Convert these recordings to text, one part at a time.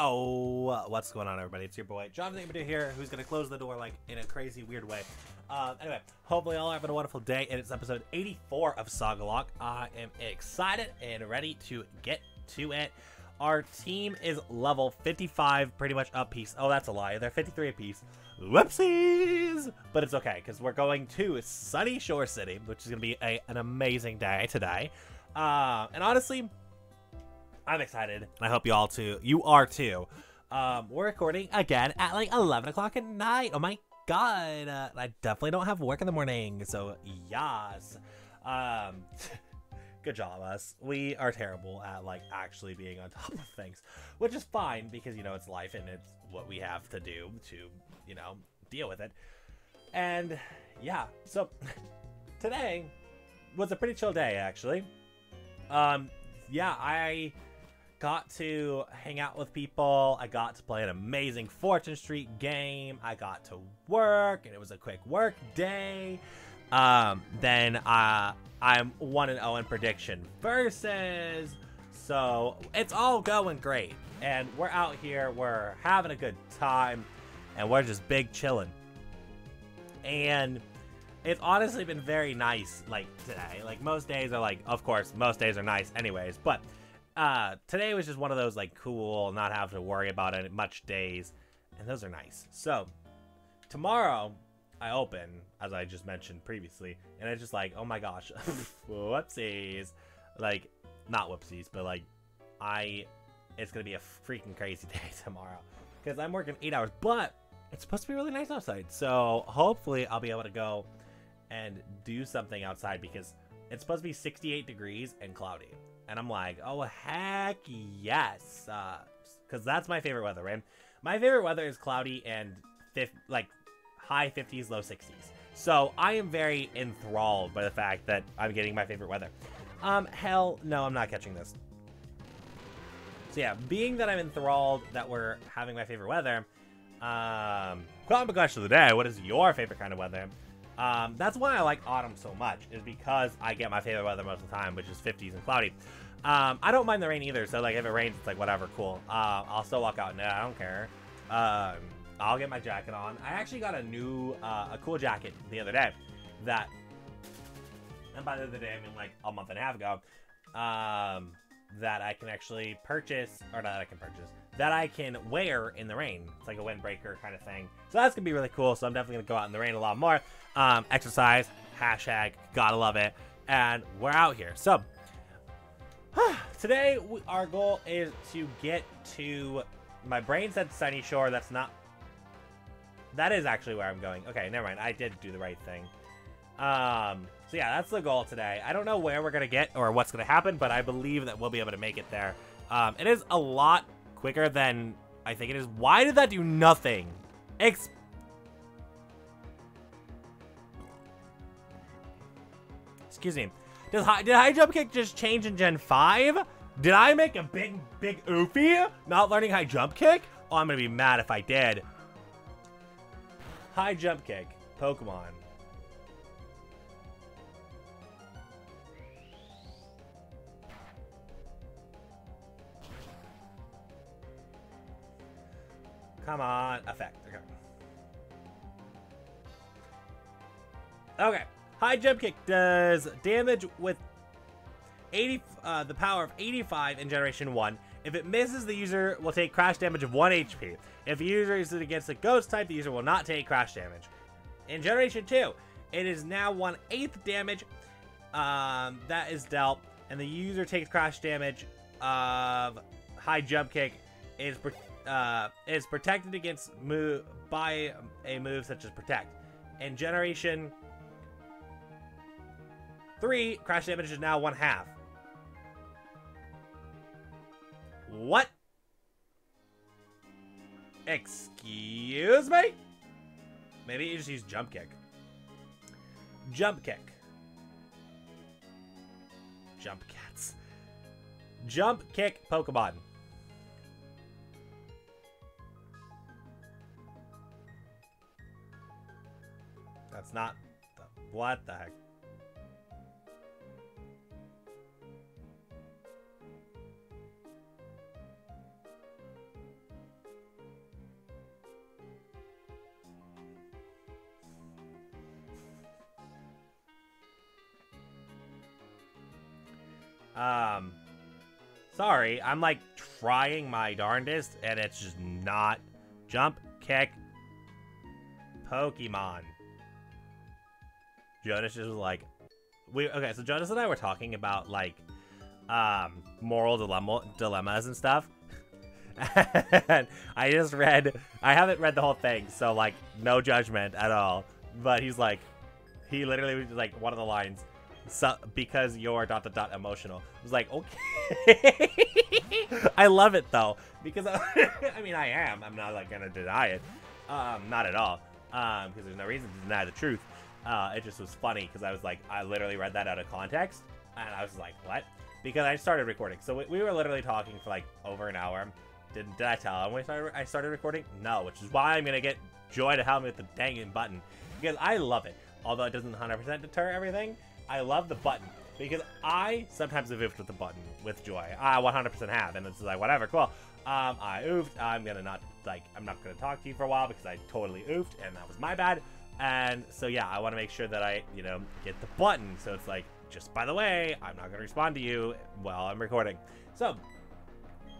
what's going on, everybody? It's your boy Jonathan Amadou here, who's gonna close the door like in a crazy, weird way. Um, anyway, hopefully, all having a wonderful day, and it's episode 84 of Sagalocke. I am excited and ready to get to it. Our team is level 55, pretty much a piece. Oh, that's a lie. They're 53 apiece. Whoopsies! But it's okay, because we're going to Sunyshore City, which is to be a, an amazing day today. Uh, and honestly, I'm excited. And I hope you all too. You are too. Um, we're recording again at like 11 o'clock at night. Oh my god. Uh, I definitely don't have work in the morning. So, yes. Um, good job, us. We are terrible at like actually being on top of things, which is fine because, you know, it's life and it's what we have to do to, you know, deal with it. And yeah, so today was a pretty chill day, actually. Um, yeah, I got to hang out with people. I got to play an amazing Fortune Street game. I got to work, and it was a quick work day. Um, then uh, I'm 1 and 0 in prediction versus. So it's all going great. And we're out here, we're having a good time, and we're just big chilling. And it's honestly been very nice, like, today. Like, most days are like, of course, most days are nice anyways, but uh, today was just one of those, like, cool, not have to worry about it much days, and those are nice. So, tomorrow, I open, as I just mentioned previously, and it's just like, oh my gosh, whoopsies. Like, not whoopsies, but like, I, it's gonna be a freaking crazy day tomorrow. Because I'm working eight hours, but it's supposed to be really nice outside. So hopefully I'll be able to go and do something outside because it's supposed to be 68 degrees and cloudy. And I'm like, oh, heck yes. Because uh, that's my favorite weather, right? My favorite weather is cloudy and like high 50s, low 60s. So I am very enthralled by the fact that I'm getting my favorite weather. Um, hell, no, I'm not catching this. So yeah, being that I'm enthralled that we're having my favorite weather, um, question of the day, what is your favorite kind of weather? Um, that's why I like autumn so much, is because I get my favorite weather most of the time, which is 50s and cloudy. Um, I don't mind the rain either, so like if it rains, it's like whatever, cool. Uh, I'll still walk out. No, I don't care. Um, I'll get my jacket on. I actually got a new, uh, a cool jacket the other day that, and by the other day, I mean like a month and a half ago, um, that I can actually purchase, or not that I can purchase, that I can wear in the rain. It's like a windbreaker kind of thing. So that's going to be really cool. So I'm definitely going to go out in the rain a lot more. Um, exercise, hashtag, gotta love it. And we're out here. So today we, our goal is to get to, my brain said Sunyshore. That's not, that is actually where I'm going. Okay, never mind. I did do the right thing. Um, so yeah, that's the goal today. I don't know where we're to get or what's to happen, but I believe that we'll be able to make it there. Um, it is a lot quicker than I think it is. Why did that do nothing? Ex Excuse me. Does high, did high jump kick just change in Gen 5? Did I make a big, big oofy not learning high jump kick? Oh, I'm going to be mad if I did. High jump kick. Pokemon. Come on. Effect. Okay. Okay. High jump kick does damage with 80, uh, the power of 85 in Generation 1. If it misses, the user will take crash damage of 1 HP. If the user is against a ghost type, the user will not take crash damage. In Generation 2, it is now 1 8th damage um, that is dealt, and the user takes crash damage of high jump kick is uh, is protected against move by a move such as protect. In Generation 3, crash damage is now one half. What? Excuse me? Maybe you just use jump kick. Jump kick. Jump cats. Jump kick Pokemon. That's not... The, what the heck? Um, sorry, I'm like trying my darndest, and it's just not jump, kick, Pokemon. Jonas just was like, we okay. So Jonas and I were talking about like, um, moral dilemma dilemmas and stuff. and I just read. I haven't read the whole thing, so like, no judgment at all. But he's like, he literally was like one of the lines. So, because you're dot dot dot emotional. I was like, okay. I love it though because I, I mean I am. I'm not like gonna deny it. Um, not at all. Um, because there's no reason to deny the truth. Uh, it just was funny because I was like, I literally read that out of context, and I was like, what? Because I started recording. So we, we were literally talking for like over an hour. Did, did I tell him I started, I started recording? No, which is why I'm gonna get Joy to help me with the danging button because I love it. Although it doesn't 100% deter everything, I love the button because I sometimes have oofed with the button with Joy. I 100% have, and it's like whatever, cool. Um, I oofed. I'm gonna not like I'm not gonna talk to you for a while because I totally oofed, and that was my bad. And so yeah, I want to make sure that I you know get the button. So it's like just by the way, I'm not gonna respond to you while I'm recording. So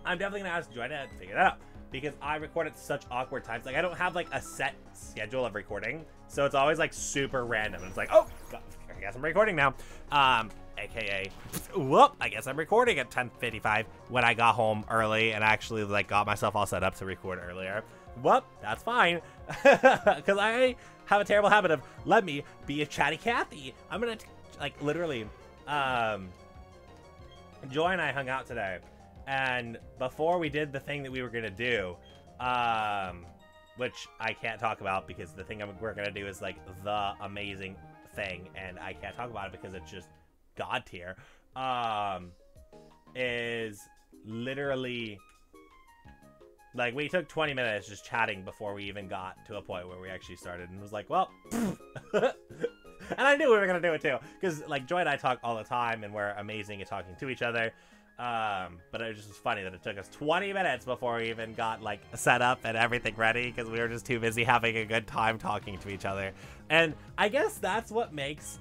I'm definitely gonna ask Joy to figure that out because I record at such awkward times. Like I don't have like a set schedule of recording, so it's always like super random. And it's like, oh, I guess I'm recording now. Um, aka, whoop, I guess I'm recording at 10:55 when I got home early and actually like got myself all set up to record earlier. Whoop, that's fine, because I have a terrible habit of let me be a chatty Cathy. I'm gonna like literally, um, Joy and I hung out today, and before we did the thing that we were gonna do, um, which I can't talk about because the thing we're gonna do is like the amazing thing, and I can't talk about it because it's just god tier. Um, is literally like we took 20 minutes just chatting before we even got to a point where we actually started, and was like, well. and I knew we were gonna do it too, because like Joy and I talk all the time, and we're amazing at talking to each other. Um, but it just was funny that it took us 20 minutes before we even got like set up and everything ready because we were just too busy having a good time talking to each other. And I guess that's what makes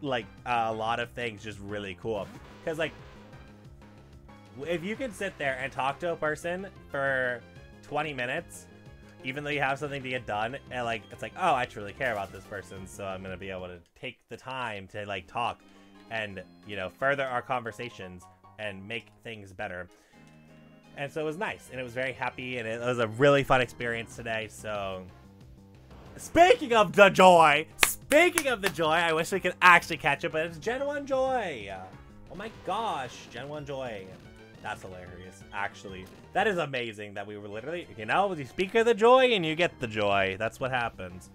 like a lot of things just really cool. Because like if you can sit there and talk to a person for 20 minutes, even though you have something to get done, and like it's like, oh, I truly care about this person, so I'm gonna be able to take the time to like talk and you know further our conversations and make things better. And so it was nice, and it was very happy, and it was a really fun experience today. So, speaking of the joy, speaking of the joy, I wish we could actually catch it, but it's Gen 1 Joy. Oh my gosh, Gen 1 Joy. That's hilarious, actually. That is amazing that we were literally, you know, you speak of the joy and you get the joy. That's what happens.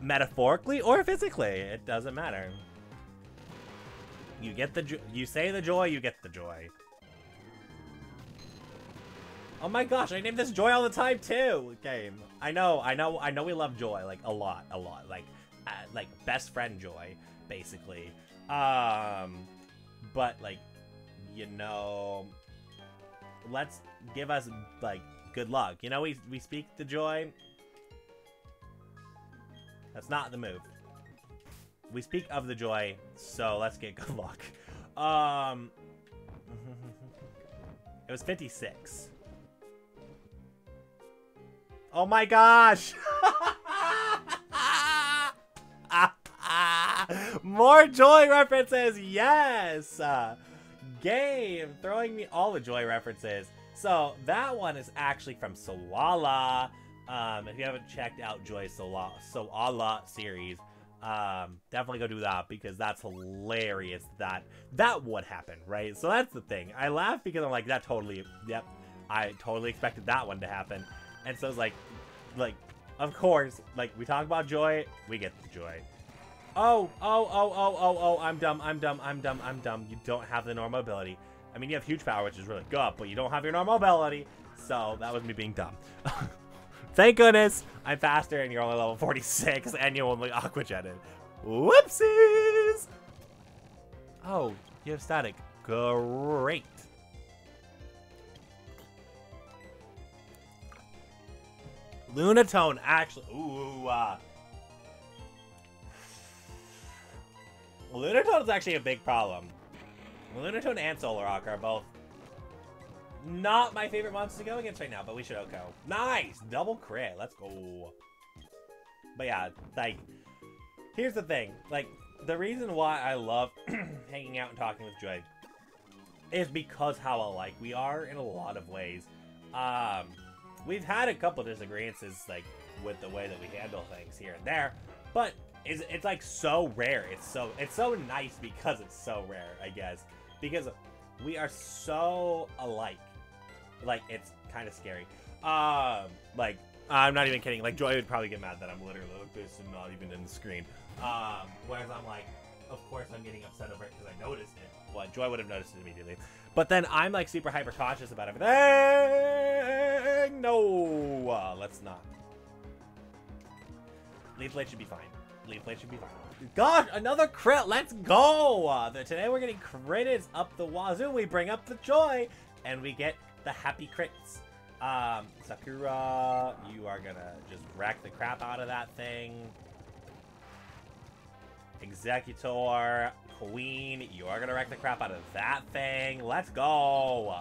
Metaphorically or physically, it doesn't matter. You get the you say the joy, you get the joy. Oh my gosh, I name this Joy all the time too. Game. I know, I know, I know. We love Joy like a lot, a lot. Like, uh, like best friend Joy, basically. Um, but like, you know, let's give us like good luck. You know, we we speak the Joy. That's not the move we speak of the joy, so let's get good luck. Um, it was 56. Oh my gosh! More joy references, yes! Uh, game, throwing me all the joy references. So that one is actually from Soala. Um, if you haven't checked out Joy Soala series, um, definitely go do that because that's hilarious that that would happen, right? So that's the thing. I laugh because I'm like, that totally, yep, I totally expected that one to happen. And so it's like, like, of course, like, we talk about joy, we get the joy. Oh, oh, oh, oh, oh, oh, I'm dumb, I'm dumb, I'm dumb, I'm dumb. You don't have the normal ability. I mean, you have huge power, which is really good, but you don't have your normal ability. So that was me being dumb. Thank goodness I'm faster and you're only level 46 and you only Aqua Jetted. Whoopsies! Oh, you have static. Great. Lunatone actually. Ooh. Uh, Lunatone is actually a big problem. Lunatone and Solrock are both not my favorite monsters to go against right now, but we should OHKO. Nice! Double crit. Let's go. But yeah, like, here's the thing. Like, the reason why I love hanging out and talking with Joy is because how alike we are in a lot of ways. Um, we've had a couple disagreements, like, with the way that we handle things here and there, but it's, it's like so rare. It's so it's so nice because it's so rare, I guess, because we are so alike. Like it's kind of scary. Um, like I'm not even kidding. Like Joy would probably get mad that I'm literally like this and not even in the screen. Um, whereas I'm like, of course I'm getting upset over it because I noticed it. Well, Joy would have noticed it immediately. But then I'm like super hyper cautious about everything. No, uh, let's not. Leaf blade should be fine. Leaf blade should be. Gosh, another crit. Let's go. Uh, today we're getting crits up the wazoo. We bring up the joy, and we get the happy crits. Um, Sakura, you are gonna just wreck the crap out of that thing. Executor, Queen, you are gonna wreck the crap out of that thing. Let's go!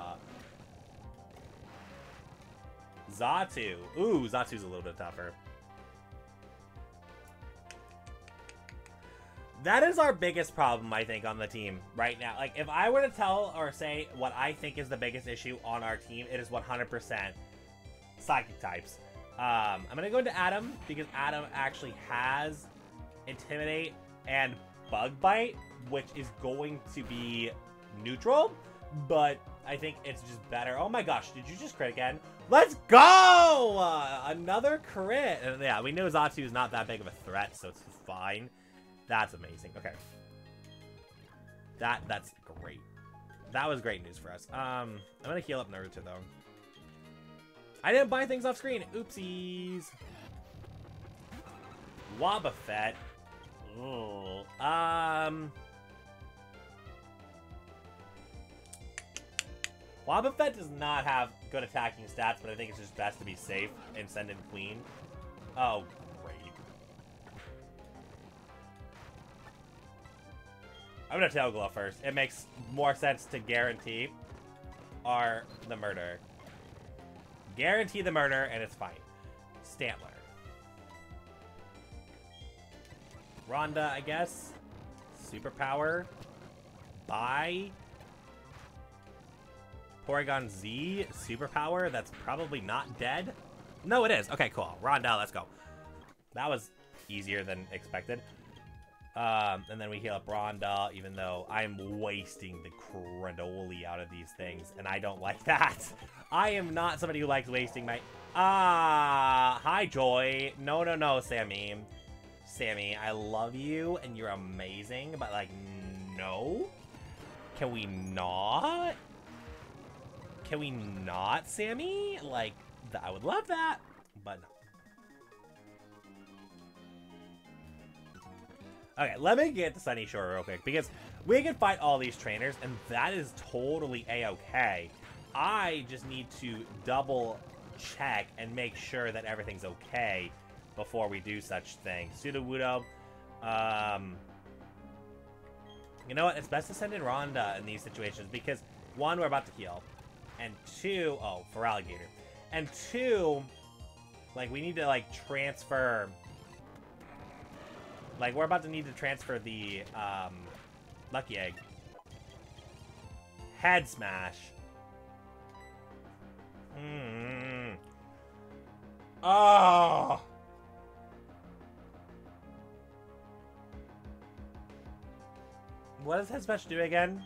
Xatu. Ooh, Xatu's a little bit tougher. That is our biggest problem, I think, on the team right now. Like, if I were to tell or say what I think is the biggest issue on our team, it is 100% Psychic types. Um, I'm going to go into Adam, because Adam actually has Intimidate and Bug Bite, which is going to be neutral, but I think it's just better. Oh my gosh, did you just crit again? Let's go! Uh, another crit! And yeah, we know Xatu is not that big of a threat, so it's fine. That's amazing. Okay. That that's great. That was great news for us. Um, I'm gonna heal up Naruto though. I didn't buy things off screen. Oopsies. Wobbuffet. Ooh. Um. Wobbuffet does not have good attacking stats, but I think it's just best to be safe and send in Queen. Oh, I'm gonna Tail Glow first. It makes more sense to guarantee are the murder. Guarantee the murder, and it's fine. Stantler. Rhonda, I guess. Superpower. Bye. Porygon Z, superpower, that's probably not dead. No, it is. Okay, cool. Rhonda, let's go. That was easier than expected. Um, and then we heal up Rhonda, even though I'm wasting the Credoli out of these things, and I don't like that. I am not somebody who likes wasting my... Ah, hi, Joy. No, no, no, Sammy. Sammy, I love you, and you're amazing, but, like, no? Can we not? Can we not, Sammy? Like, I would love that, but no. Okay, let me get to Sunyshore real quick, because we can fight all these trainers, and that is totally a-okay. I just need to double check and make sure that everything's okay before we do such things. Sudowoodo, um... You know what? It's best to send in Rhonda in these situations, because, one, we're about to heal, and two, oh, Feraligatr, And two, like, we need to, like, transfer like, we're about to need to transfer the, um, Lucky Egg. Head Smash. Hmm. Oh! What does Head Smash do again?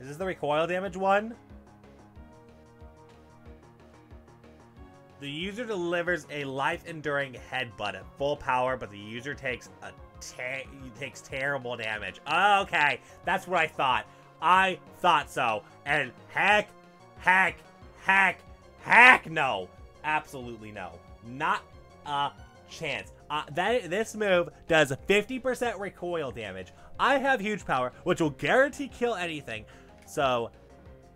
Is this the recoil damage one? The user delivers a life-enduring headbutt at full power, but the user takes a takes terrible damage. Okay, that's what I thought. I thought so. And heck, heck, heck, heck no. Absolutely no. Not a chance. Uh, that This move does 50% recoil damage. I have huge power, which will guarantee kill anything. So,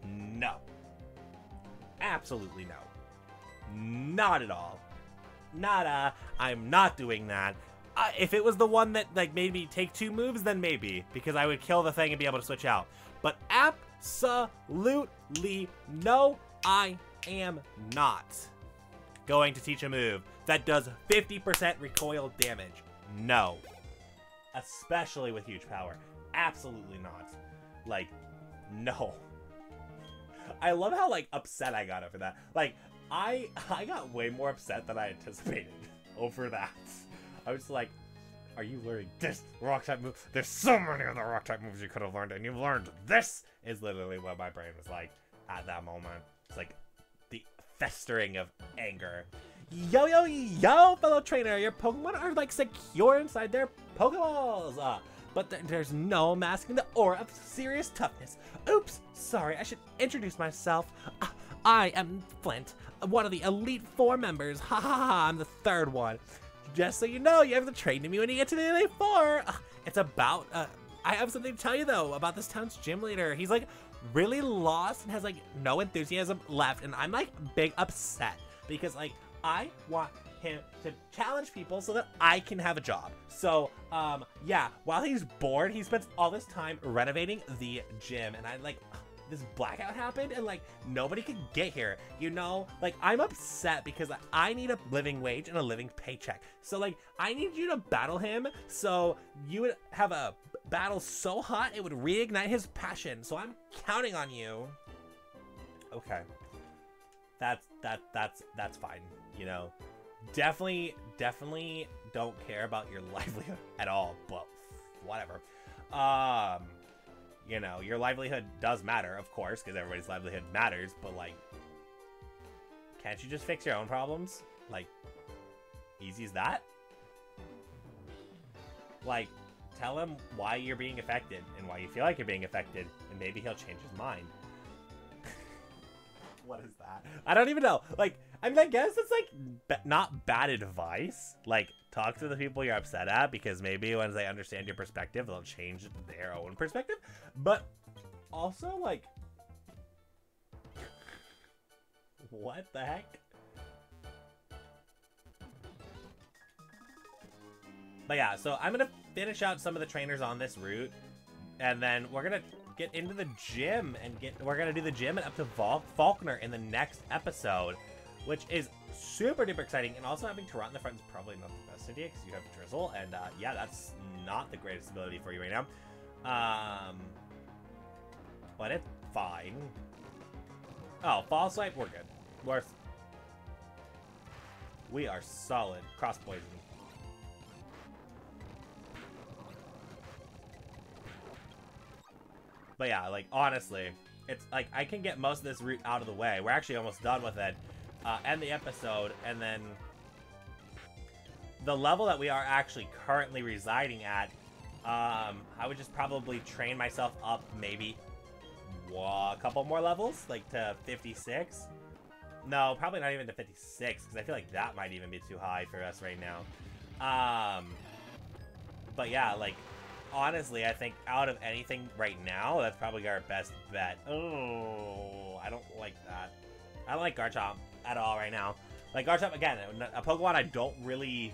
no. Absolutely no. Not at all. Nada. I'm not doing that. uh, if it was the one that like made me take two moves, then maybe because I would kill the thing and be able to switch out. But absolutely no, I am not going to teach a move that does 50% recoil damage. No. Especially with huge power. Absolutely not. Like, no. I love how, like, upset I got over that. Like, I I got way more upset than I anticipated over that. I was like, are you learning this rock type move? There's so many other rock type moves you could have learned, and you've learned this is literally what my brain was like at that moment. It's like the festering of anger. Yo, yo, yo, fellow trainer, your Pokemon are like secure inside their Pokeballs. Uh, but th there's no masking the aura of serious toughness. Oops, sorry, I should introduce myself. Uh, I am Flint, one of the Elite Four members. Ha ha ha, I'm the third one. Just so you know, you have to train to me when you get to the Elite Four. It's about, uh, I have something to tell you though about this town's gym leader. He's like really lost and has like no enthusiasm left. And I'm like big upset because like I want him to challenge people so that I can have a job. So, um, yeah, while he's bored, he spends all this time renovating the gym. And I like, this blackout happened and like nobody could get here you know? Like i'm upset because i need a living wage and a living paycheck. So like i need you to battle him so you would have a battle so hot it would reignite his passion. So i'm counting on you. Okay. That's that that's that's fine you know? Definitely definitely don't care about your livelihood at all but whatever. Um you know, your livelihood does matter, of course, because everybody's livelihood matters, but like, can't you just fix your own problems? Like, easy as that? Like, tell him why you're being affected and why you feel like you're being affected, and maybe he'll change his mind. what is that? I don't even know. Like, I mean, I guess it's like not bad advice. Like, talk to the people you're upset at because maybe once they understand your perspective, they'll change their own perspective. But also, like, what the heck? But yeah, so I'm gonna finish out some of the trainers on this route, and then we're gonna get into the gym and get we're gonna do the gym and up to Vol Falkner in the next episode which is super duper exciting. And also having Tarot in the front is probably not the best idea because you have Drizzle, and uh, yeah, that's not the greatest ability for you right now. Um, but it's fine. Oh, Fall Swipe, we're good. We're we are solid. Cross poison. But yeah, like honestly, it's like I can get most of this route out of the way. We're actually almost done with it uh, the episode, and then the level that we are actually currently residing at, um, I would just probably train myself up maybe a couple more levels, like to 56. No, probably not even to 56, because I feel like that might even be too high for us right now. Um, but yeah, like, honestly, I think out of anything right now, that's probably our best bet. Oh, I don't like that. I don't like Garchomp at all right now. Like Garchomp, again, a Pokemon I don't really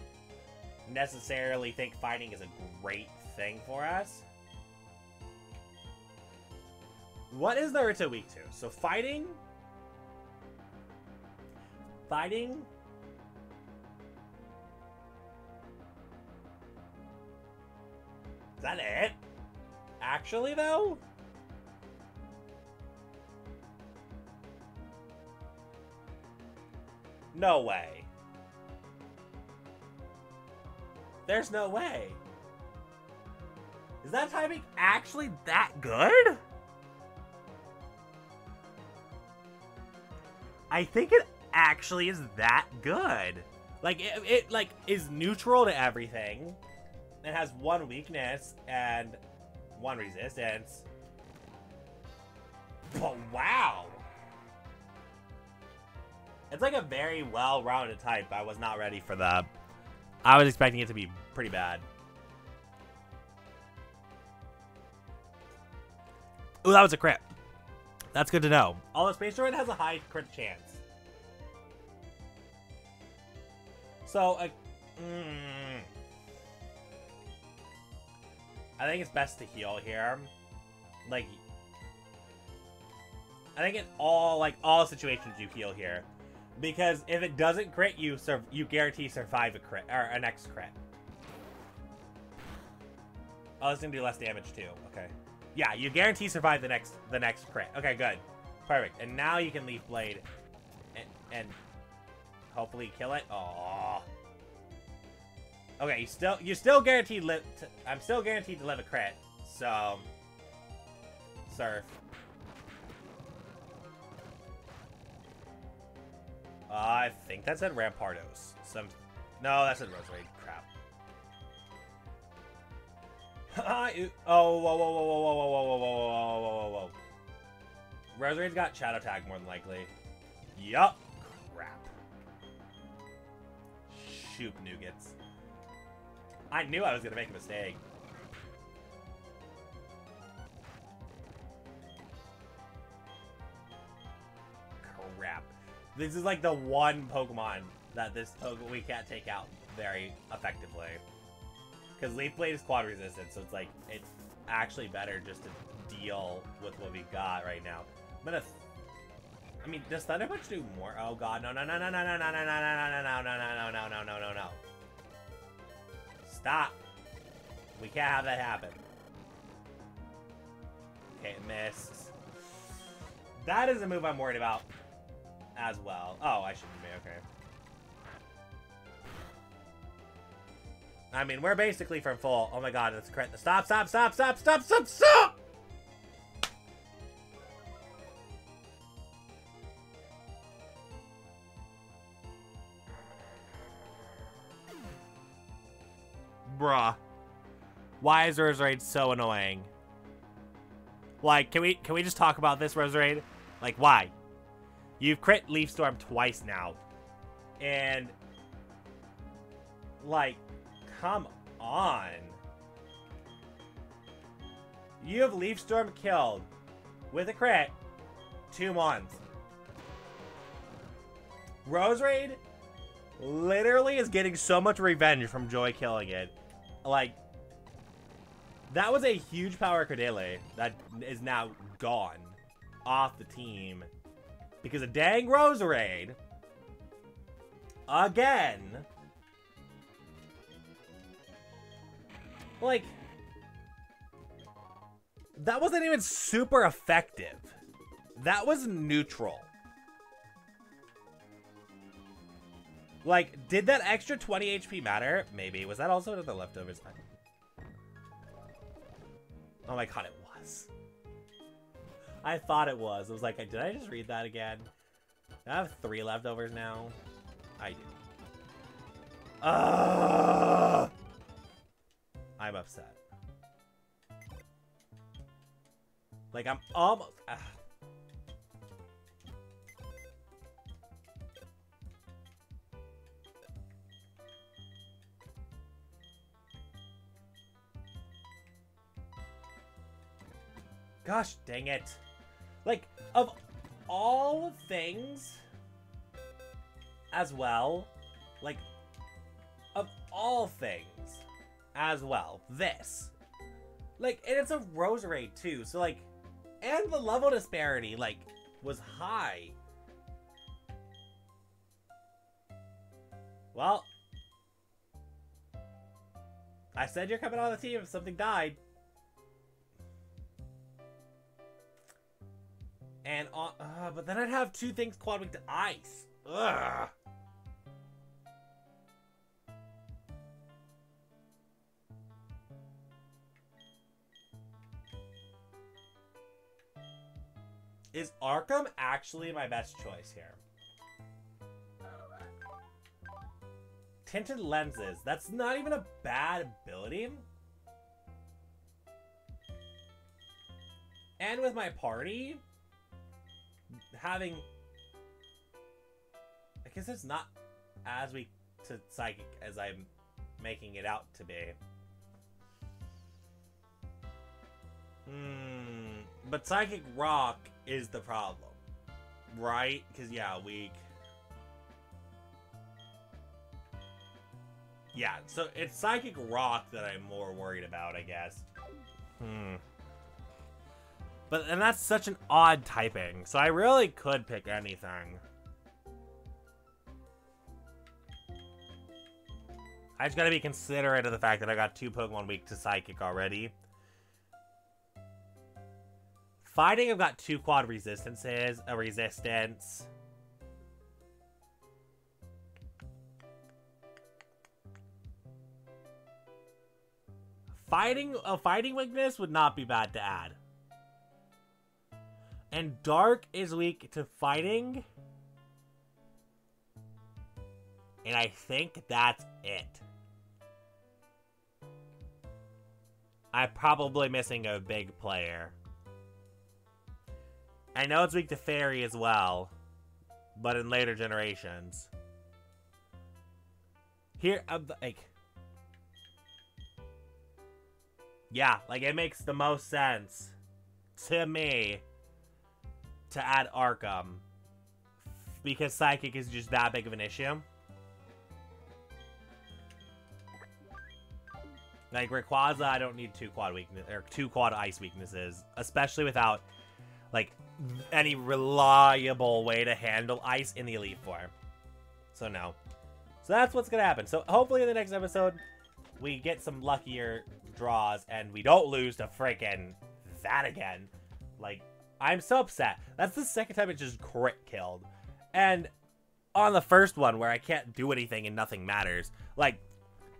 necessarily think fighting is a great thing for us. What is Naruto weak to? So fighting... Fighting... Is that it? Actually, though? No way. There's no way. Is that timing actually that good? I think it actually is that good. Like, it, it like is neutral to everything. It has one weakness and one resistance. But wow. It's like a very well-rounded type. I was not ready for that. I was expecting it to be pretty bad. Ooh, that was a crit. That's good to know. Although Space Droid has a high crit chance. So, uh, mm, I think it's best to heal here. Like, I think in all like all situations you heal here, because if it doesn't crit, you you guarantee survive a crit or an next crit. Oh, it's gonna do less damage too. Okay. Yeah, you guarantee survive the next the next crit. Okay, good. Perfect. And now you can leaf blade and, and hopefully kill it. Oh. Okay, you still you still guaranteed live. I'm still guaranteed to live a crit. So surf. Uh, I think that said Rampardos. Some, no, that said Roserade. Crap. oh, whoa, whoa, whoa, whoa, whoa, whoa, whoa, whoa, whoa, whoa, whoa, whoa. Roserade's got Shadow Tag more than likely. Yup. Crap. Shoot nougats. I knew I was gonna make a mistake. This is like the one Pokemon that this Pokemon we can't take out very effectively. Because Leaf Blade is quad resistant, so it's like, it's actually better just to deal with what we got right now. I'm gonna... I mean, does Thunder Punch do more? Oh god, no, no, no, no, no, no, no, no, no, no, no, no, no, no, no, no, no, no, no. Stop. We can't have that happen. Okay, it missed. That is a move I'm worried about as well. Oh, I shouldn't be, okay. I mean, we're basically from full. Oh my god, that's correct. Stop, stop, stop, stop, stop, stop, stop! Bruh. Why is Roserade so annoying? Like, can we can we just talk about this, Roserade? Like, why? You've crit Leaf Storm twice now. And like, come on. You have Leaf Storm killed with a crit two months. Roserade literally is getting so much revenge from Joy killing it. Like, that was a huge power Cordele that is now gone off the team because a dang Roserade. Again. Like, that wasn't even super effective. That was neutral. Like, did that extra 20 HP matter? Maybe. Was that also the leftovers? Oh my god, it was. I thought it was. I was like, did I just read that again? I have three leftovers now. I do. Uh, I'm upset. Like, I'm almost... Uh, Gosh dang it. Like, of all things as well, like, of all things as well, this. Like, and it's a rosary too, so like, and the level disparity, like, was high. Well, I said you're coming on the team if something died. And on, uh, but then I'd have two things quad to ice. Ugh. Is Arkham actually my best choice here? Tinted lenses. That's not even a bad ability. And with my party, having... I guess it's not as weak to Psychic as I'm making it out to be. Hmm. But Psychic Rock is the problem. Right? Because, yeah, weak. Yeah, so it's Psychic Rock that I'm more worried about, I guess. Hmm. But, and that's such an odd typing, so I really could pick anything. I just gotta be considerate of the fact that I got two Pokemon weak to Psychic already. Fighting, I've got two quad resistances, a resistance. Fighting, a fighting weakness would not be bad to add. And Dark is weak to fighting. And I think that's it. I'm probably missing a big player. I know it's weak to Fairy as well, but in later generations. Here, uh, I'm like... Yeah, like, it makes the most sense to me to add Arkham. Because Psychic is just that big of an issue. Like Rayquaza, I don't need two quad weakness or two quad ice weaknesses, especially without like any reliable way to handle ice in the Elite Four. So no. So that's what's gonna happen. So hopefully in the next episode we get some luckier draws and we don't lose to freaking that again. Like I'm so upset. That's the second time it just crit killed. And on the first one where I can't do anything and nothing matters, like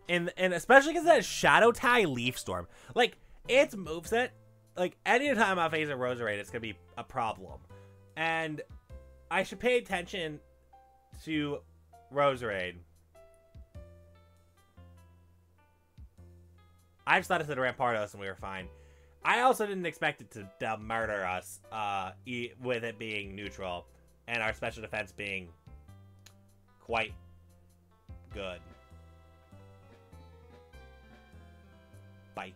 and and especially because that Shadow Tie Leaf Storm, like its moveset, like anytime I face a Roserade, it's gonna be a problem, and I should pay attention to Roserade. I just thought it said Rampardos and we were fine. I also didn't expect it to, to murder us, uh, e with it being neutral, and our special defense being quite good. Bye.